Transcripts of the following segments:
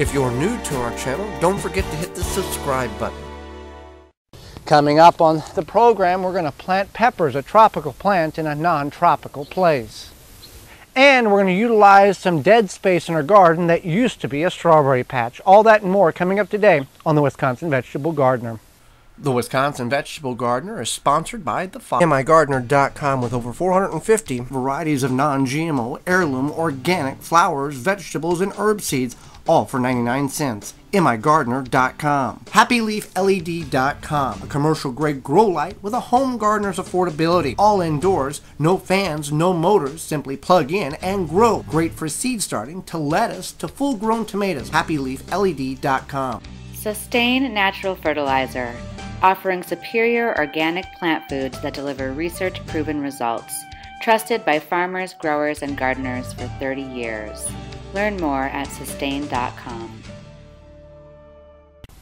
If you're new to our channel, don't forget to hit the subscribe button. Coming up on the program, we're going to plant peppers, a tropical plant in a non-tropical place. And we're going to utilize some dead space in our garden that used to be a strawberry patch. All that and more coming up today on the Wisconsin Vegetable Gardener. The Wisconsin Vegetable Gardener is sponsored by the MIGardener.com with over 450 varieties of non-GMO, heirloom, organic flowers, vegetables, and herb seeds, all for 99 cents. MIGardener.com. HappyLeafLED.com, a commercial-grade grow light with a home gardener's affordability. All indoors, no fans, no motors, simply plug in and grow. Great for seed starting to lettuce to full-grown tomatoes. HappyLeafLED.com. Sustane Natural Fertilizer offering superior organic plant foods that deliver research proven results. Trusted by farmers, growers, and gardeners for 30 years. Learn more at sustane.com.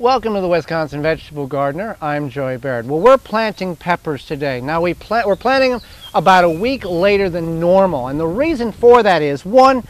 Welcome to the Wisconsin Vegetable Gardener. I'm Joey Baird. Well, we're planting peppers today. Now, we plant, we're planting them about a week later than normal. And the reason for that is, one,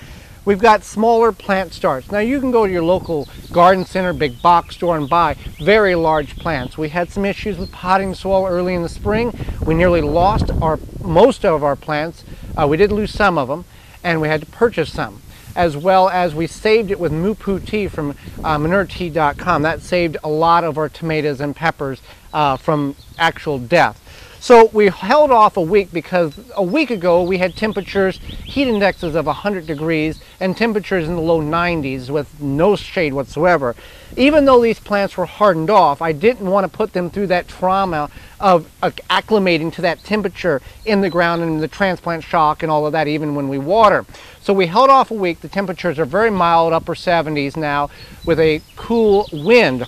We've got smaller plant starts. Now you can go to your local garden center, big box store and buy very large plants. We had some issues with potting soil early in the spring. We nearly lost our most of our plants. Uh, we did lose some of them and we had to purchase some as well as we saved it with Moo-Poo tea from uh. That saved a lot of our tomatoes and peppers uh, from actual death. So we held off a week because a week ago we had temperatures, heat indexes of 100 degrees and temperatures in the low 90s with no shade whatsoever. Even though these plants were hardened off, I didn't want to put them through that trauma of uh, acclimating to that temperature in the ground and the transplant shock and all of that even when we water. So we held off a week. The temperatures are very mild, upper 70s now with a cool wind.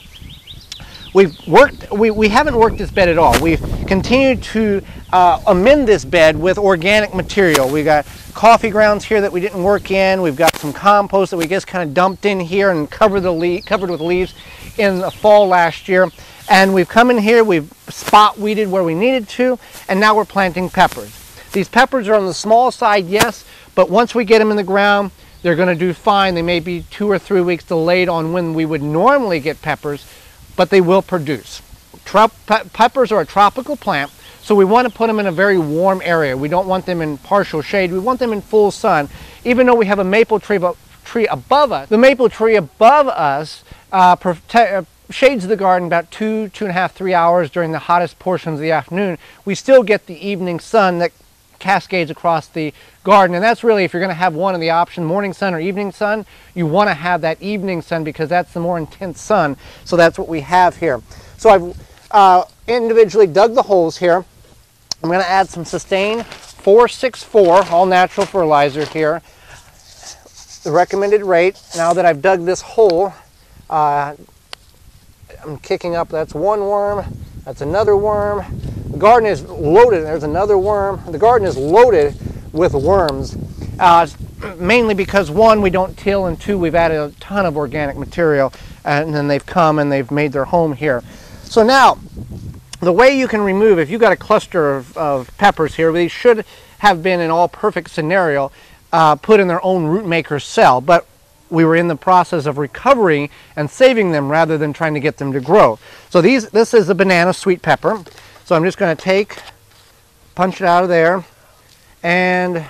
We've worked, we, we haven't worked this bed at all. We've continued to uh, amend this bed with organic material. We got coffee grounds here that we didn't work in. We've got some compost that we just kind of dumped in here and covered, the covered with leaves in the fall last year. And we've come in here, we've spot weeded where we needed to, and now we're planting peppers. These peppers are on the small side, yes, but once we get them in the ground, they're going to do fine. They may be two or three weeks delayed on when we would normally get peppers, but they will produce. Pe peppers are a tropical plant, so we want to put them in a very warm area. We don't want them in partial shade. We want them in full sun. Even though we have a maple tree, tree above us, the maple tree above us uh, uh, shades the garden about two, two and a half, three hours during the hottest portions of the afternoon. We still get the evening sun that cascades across the garden. And that's really, if you're going to have one of the option, morning sun or evening sun, you want to have that evening sun because that's the more intense sun. So that's what we have here. So I've uh, individually dug the holes here. I'm going to add some Sustane 464 all natural fertilizer here. The recommended rate, now that I've dug this hole, uh, I'm kicking up, that's one worm, that's another worm, the garden is loaded. There's another worm. The garden is loaded with worms, uh, mainly because one, we don't till, and two, we've added a ton of organic material, and then they've come and they've made their home here. So now, the way you can remove, if you've got a cluster of, of peppers here, these should have been in all perfect scenario, uh, put in their own root maker cell, but we were in the process of recovering and saving them rather than trying to get them to grow. So these, this is a banana sweet pepper. So I'm just going to take, punch it out of there, and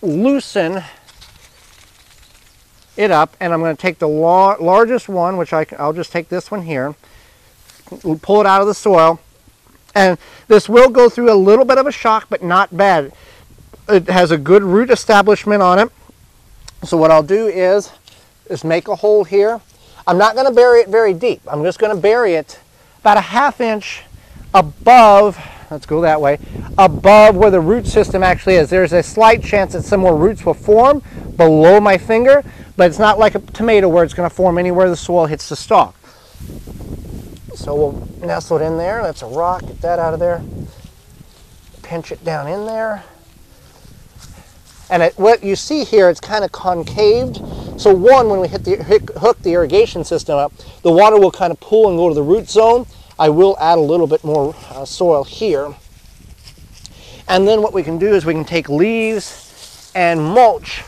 loosen it up. And I'm going to take the largest one, which I, I'll just take this one here, pull it out of the soil. And this will go through a little bit of a shock, but not bad. It has a good root establishment on it. So what I'll do is, is make a hole here. I'm not going to bury it very deep. I'm just going to bury it about a half inch above, let's go that way, above where the root system actually is. There's a slight chance that some more roots will form below my finger, but it's not like a tomato where it's going to form anywhere the soil hits the stalk. So we'll nestle it in there. That's a rock. Get that out of there. Pinch it down in there. And it, what you see here, it's kind of concaved. So one, when we hit the hook the irrigation system up, the water will kind of pool and go to the root zone. I will add a little bit more uh, soil here. And then what we can do is we can take leaves and mulch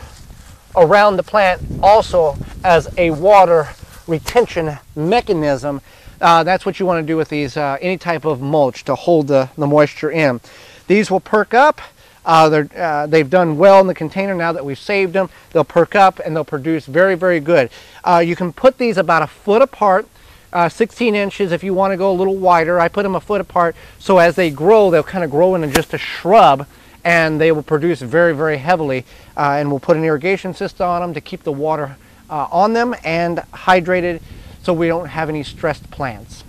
around the plant also as a water retention mechanism. Uh, that's what you want to do with these, uh, any type of mulch to hold the, the moisture in. These will perk up. Uh, uh, they've done well in the container now that we've saved them. They'll perk up and they'll produce very, very good. Uh, you can put these about a foot apart, uh, 16 inches if you want to go a little wider. I put them a foot apart so as they grow, they'll kind of grow into just a shrub and they will produce very, very heavily. Uh, and we'll put an irrigation system on them to keep the water uh, on them and hydrated so we don't have any stressed plants.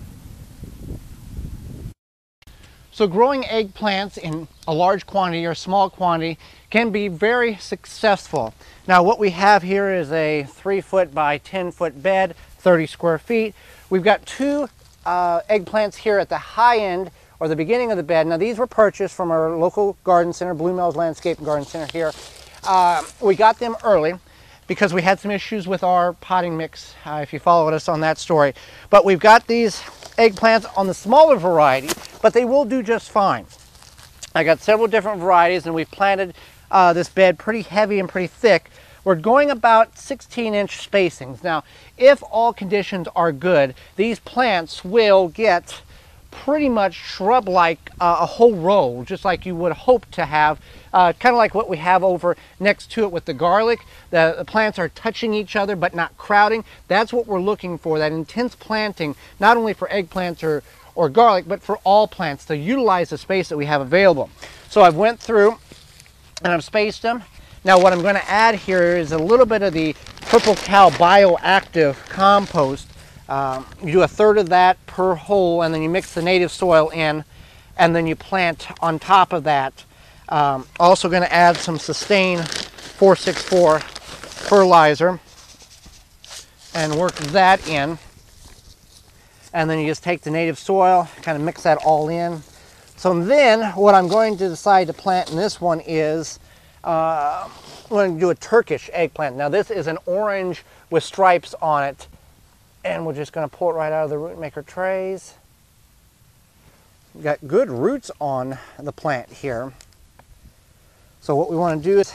So growing eggplants in a large quantity or small quantity can be very successful. Now what we have here is a 3 foot by 10 foot bed, 30 square feet. We've got two uh, eggplants here at the high end or the beginning of the bed. Now these were purchased from our local garden center, Blue Mills Landscape and Garden Center here. Uh, we got them early because we had some issues with our potting mix, uh, if you followed us on that story. But we've got these eggplants on the smaller variety, but they will do just fine. I got several different varieties and we've planted uh, this bed pretty heavy and pretty thick. We're going about 16 inch spacings. Now, if all conditions are good, these plants will get pretty much shrub-like uh, a whole row, just like you would hope to have, uh, kind of like what we have over next to it with the garlic. The, the, plants are touching each other but not crowding. That's what we're looking for, that intense planting, not only for eggplants or, or garlic, but for all plants to utilize the space that we have available. So I've went through and I've spaced them. Now what I'm going to add here is a little bit of the Purple Cow Bioactive compost um, you do a third of that per hole and then you mix the native soil in and then you plant on top of that. Um, also going to add some Sustane 464 fertilizer and work that in. And then you just take the native soil, kind of mix that all in. So then what I'm going to decide to plant in this one is uh, I'm going to do a Turkish eggplant. Now this is an orange with stripes on it and we're just going to pull it right out of the root maker trays. We've got good roots on the plant here. So what we want to do is,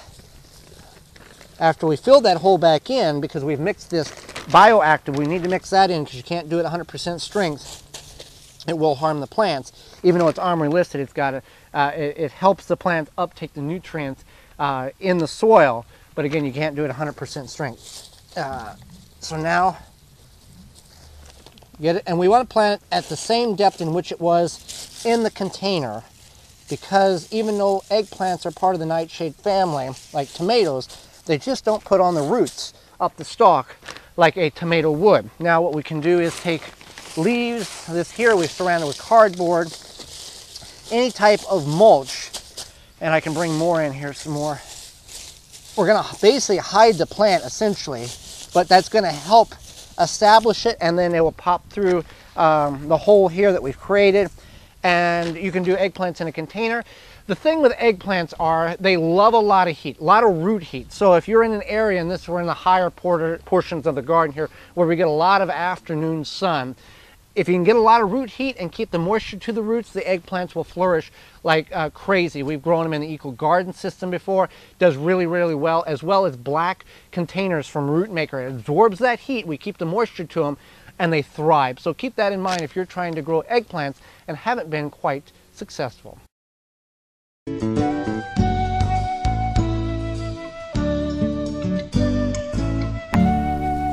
after we fill that hole back in, because we've mixed this bioactive, we need to mix that in because you can't do it 100% strength. It will harm the plants. Even though it's OMRI listed, it's got a, uh, it, it, helps the plants uptake the nutrients uh, in the soil. But again, you can't do it 100% strength. Uh, so now Get it? And we want to plant it at the same depth in which it was in the container because even though eggplants are part of the nightshade family, like tomatoes, they just don't put on the roots up the stalk like a tomato would. Now what we can do is take leaves, this here we surround it with cardboard, any type of mulch, and I can bring more in here some more. We're gonna basically hide the plant essentially, but that's gonna help establish it and then it will pop through um, the hole here that we've created and you can do eggplants in a container. The thing with eggplants are they love a lot of heat, a lot of root heat. So if you're in an area, and this we're in the higher portions of the garden here, where we get a lot of afternoon sun, if you can get a lot of root heat and keep the moisture to the roots, the eggplants will flourish like uh, crazy. We've grown them in the Eco Garden system before. Does really, really well, as well as black containers from Root Maker. It absorbs that heat. We keep the moisture to them and they thrive. So keep that in mind if you're trying to grow eggplants and haven't been quite successful.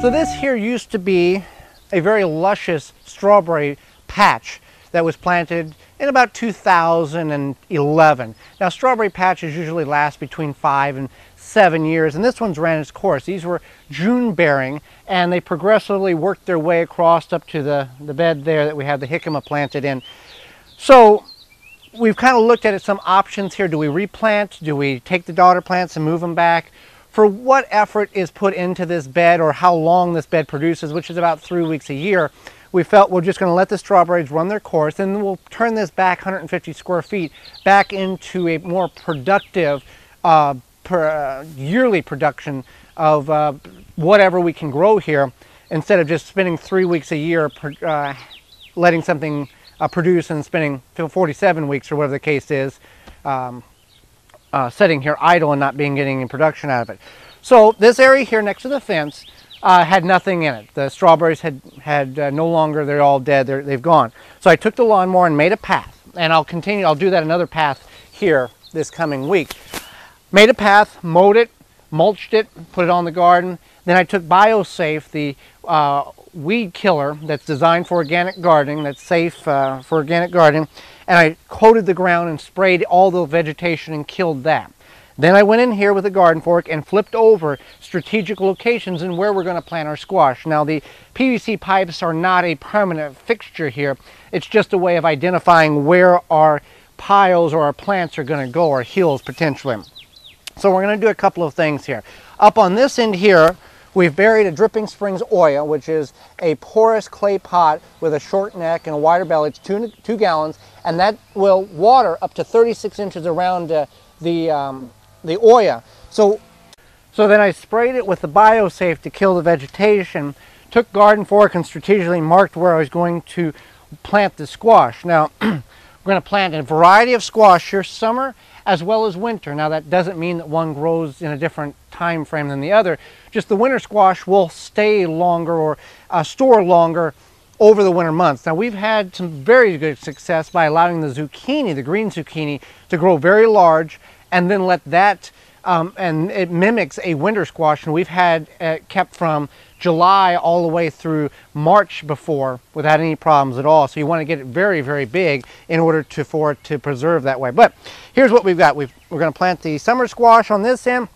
So this here used to be a very luscious strawberry patch that was planted in about 2011. Now strawberry patches usually last between five and seven years and this one's ran its course. These were June bearing and they progressively worked their way across up to the, the bed there that we have the jicama planted in. So we've kind of looked at some options here. Do we replant? Do we take the daughter plants and move them back? For what effort is put into this bed or how long this bed produces, which is about three weeks a year, we felt we're just going to let the strawberries run their course and we'll turn this back 150 square feet back into a more productive uh, per, uh, yearly production of uh, whatever we can grow here instead of just spending three weeks a year uh, letting something uh, produce and spending 47 weeks or whatever the case is um, uh, sitting here idle and not being getting any production out of it. So this area here next to the fence uh, had nothing in it. The strawberries had, had uh, no longer, they're all dead, they're, they've gone. So I took the lawnmower and made a path. And I'll continue, I'll do that another path here this coming week. Made a path, mowed it, mulched it, put it on the garden. Then I took BioSafe, the uh, weed killer that's designed for organic gardening, that's safe uh, for organic gardening, and I coated the ground and sprayed all the vegetation and killed that. Then I went in here with a garden fork and flipped over strategic locations and where we're going to plant our squash. Now the PVC pipes are not a permanent fixture here. It's just a way of identifying where our piles or our plants are going to go, or hills potentially. So we're going to do a couple of things here. Up on this end here, we've buried a Dripping Springs Olla, which is a porous clay pot with a short neck and a wider belly. It's two, two gallons, and that will water up to 36 inches around uh, the um, the Olla. So, so then I sprayed it with the BioSafe to kill the vegetation, took garden fork and strategically marked where I was going to plant the squash. Now, we're going to plant a variety of squash here summer as well as winter. Now that doesn't mean that one grows in a different time frame than the other. Just the winter squash will stay longer or uh, store longer over the winter months. Now we've had some very good success by allowing the zucchini, the green zucchini, to grow very large and then let that, um, and it mimics a winter squash, and we've had it kept from July all the way through March before without any problems at all. So you want to get it very, very big in order to, for it to preserve that way. But here's what we've got. we are going to plant the summer squash on this end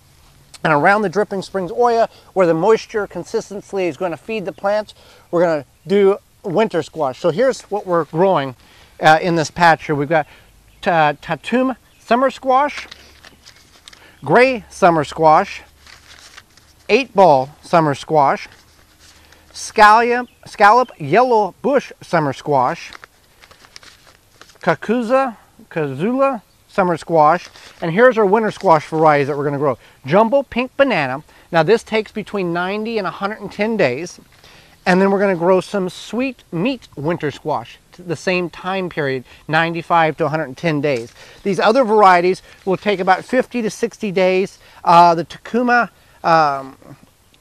and around the Dripping Springs Olla where the moisture consistently is going to feed the plants, we're going to do winter squash. So here's what we're growing uh, in this patch here. We've got Tatum summer squash, gray summer squash, eight ball summer squash, scallop, scallop yellow bush summer squash, kakuza, kazula summer squash, and here's our winter squash varieties that we're going to grow. Jumbo pink banana. Now this takes between 90 and 110 days. And then we're going to grow some sweet meat winter squash the same time period, 95 to 110 days. These other varieties will take about 50 to 60 days. Uh, the Takuma, um,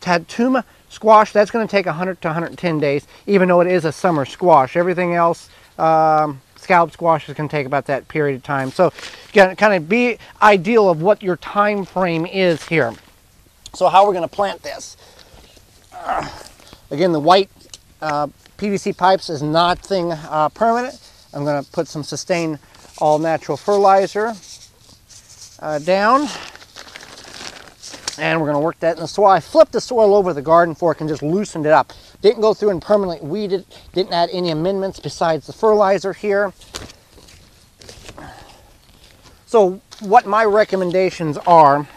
Tatuma squash, that's going to take 100 to 110 days, even though it is a summer squash. Everything else, um, scallop squash is going to take about that period of time. So kind of be ideal of what your time frame is here. So how we're going to plant this. Uh, Again, the white uh, PVC pipes is not thing uh, permanent. I'm going to put some Sustane all natural fertilizer uh, down. And we're going to work that in the soil. I flipped the soil over the garden fork and just loosened it up. Didn't go through and permanently weed it. Didn't add any amendments besides the fertilizer here. So what my recommendations are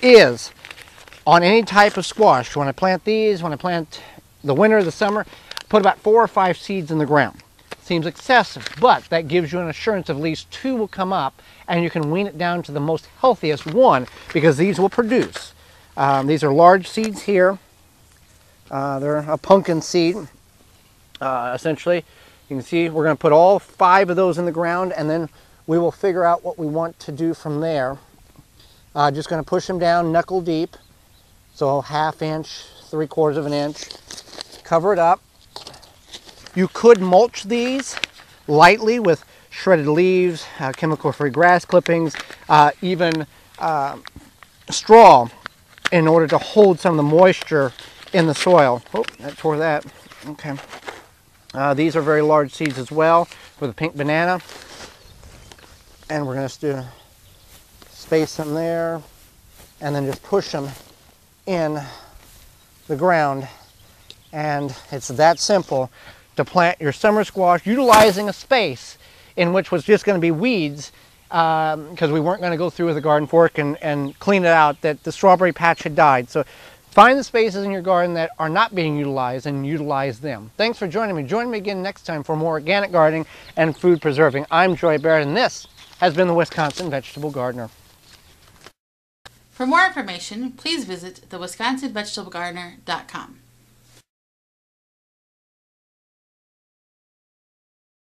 is on any type of squash, when I plant these, when I plant the winter, the summer, put about four or five seeds in the ground. Seems excessive, but that gives you an assurance of at least two will come up and you can wean it down to the most healthiest one because these will produce. Um, these are large seeds here. Uh, they're a pumpkin seed, uh, essentially. You can see we're going to put all five of those in the ground and then we will figure out what we want to do from there. Uh, just going to push them down knuckle deep. So half inch, three quarters of an inch cover it up. You could mulch these lightly with shredded leaves, uh, chemical-free grass clippings, uh, even uh, straw in order to hold some of the moisture in the soil. Oh, that tore that. Okay. Uh, these are very large seeds as well with a pink banana. And we're going to space them there and then just push them in the ground and it's that simple to plant your summer squash utilizing a space in which was just going to be weeds because um, we weren't going to go through with a garden fork and, and clean it out that the strawberry patch had died. So find the spaces in your garden that are not being utilized and utilize them. Thanks for joining me. Join me again next time for more organic gardening and food preserving. I'm Joy Barrett and this has been the Wisconsin Vegetable Gardener. For more information, please visit thewisconsinvegetablegardener.com.